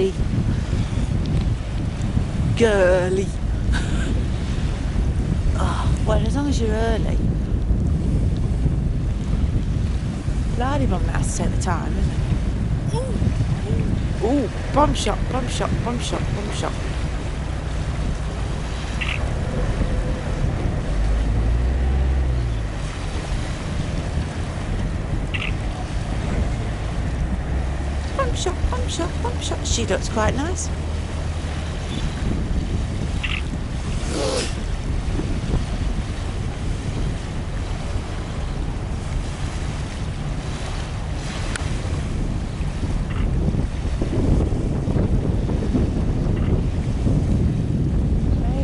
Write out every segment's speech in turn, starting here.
girly, girly. oh, well, as long as you're early. Bloody bum has to at the time, isn't it? Ooh, bum shot, bum shot, bum shot, bum shot. Shot, bomb shot. She looks quite nice.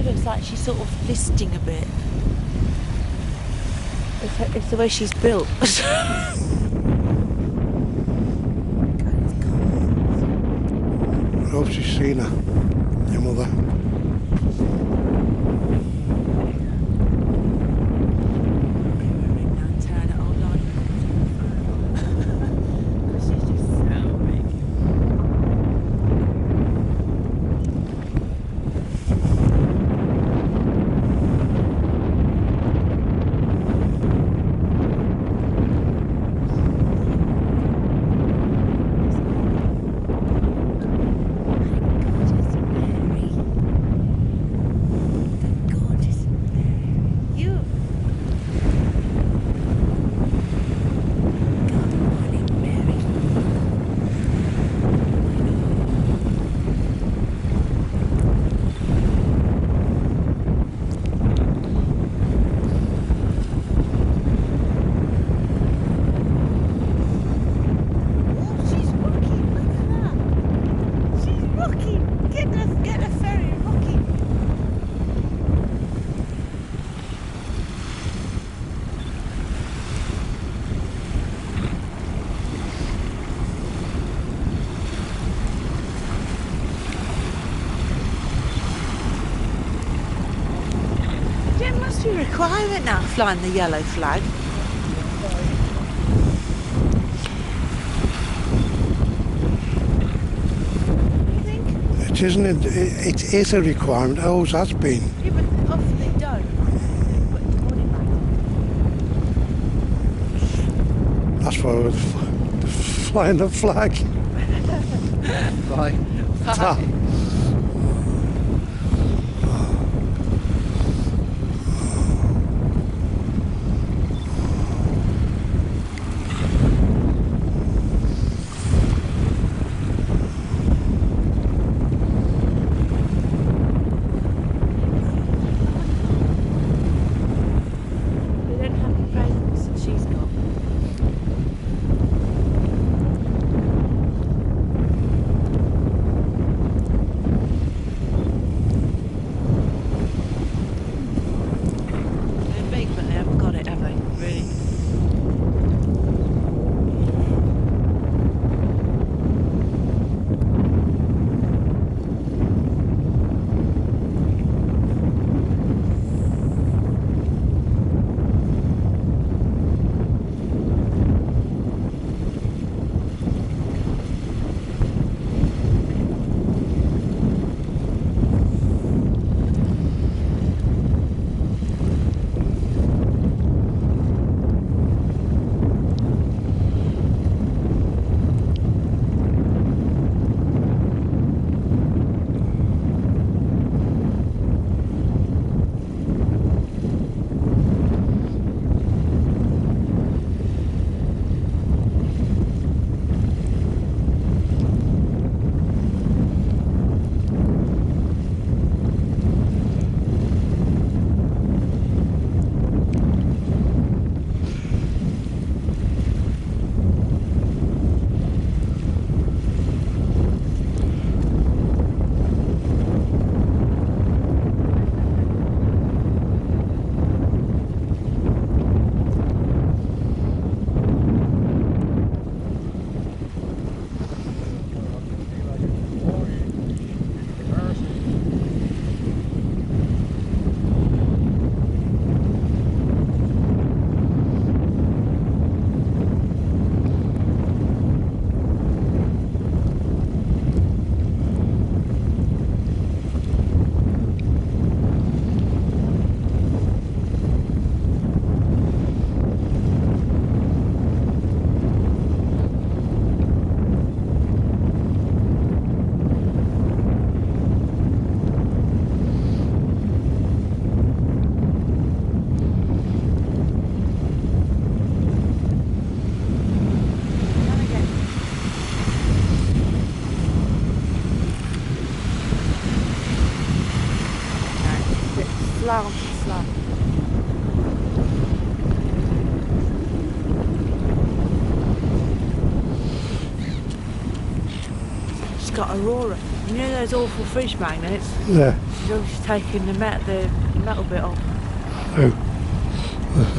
Looks like she's sort of listing a bit. It's, her, it's the way she's built. oficina de mudar. Must be a requirement now flying the yellow flag. You think? It isn't, it, it is a requirement, it always has been. Yeah, but often they don't. They put the warning back. That's why we're flying the flag. Bye. Ta. Got Aurora. You know those awful fish magnets? Yeah. She's always taking the, met- the metal bit off. Oh.